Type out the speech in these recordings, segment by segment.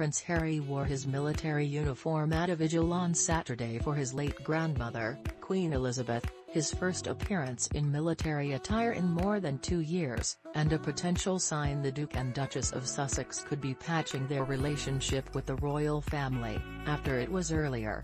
Prince Harry wore his military uniform at a vigil on Saturday for his late grandmother, Queen Elizabeth, his first appearance in military attire in more than two years, and a potential sign the Duke and Duchess of Sussex could be patching their relationship with the royal family, after it was earlier.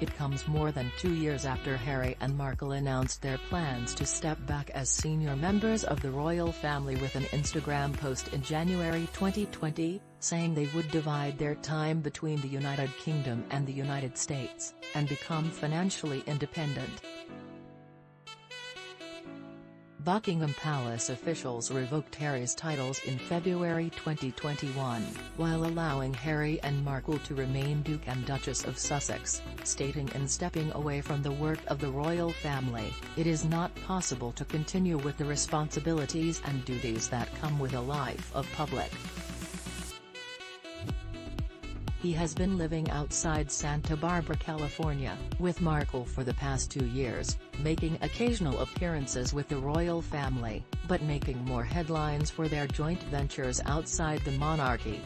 It comes more than two years after Harry and Markle announced their plans to step back as senior members of the royal family with an Instagram post in January 2020, saying they would divide their time between the United Kingdom and the United States, and become financially independent. Buckingham Palace officials revoked Harry's titles in February 2021, while allowing Harry and Markle to remain Duke and Duchess of Sussex, stating in stepping away from the work of the royal family, it is not possible to continue with the responsibilities and duties that come with a life of public. He has been living outside Santa Barbara, California, with Markle for the past two years, making occasional appearances with the royal family, but making more headlines for their joint ventures outside the monarchy.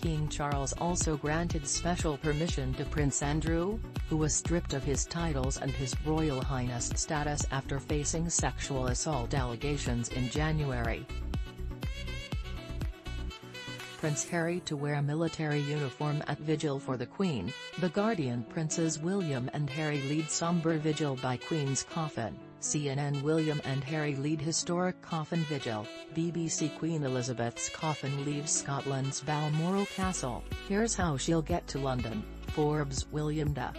King Charles also granted special permission to Prince Andrew, who was stripped of his titles and his Royal Highness status after facing sexual assault allegations in January. Prince Harry to wear military uniform at vigil for the Queen, The Guardian Princes William and Harry lead somber vigil by Queen's coffin, CNN William and Harry lead historic coffin vigil, BBC Queen Elizabeth's coffin leaves Scotland's Balmoral Castle, here's how she'll get to London, Forbes William Da.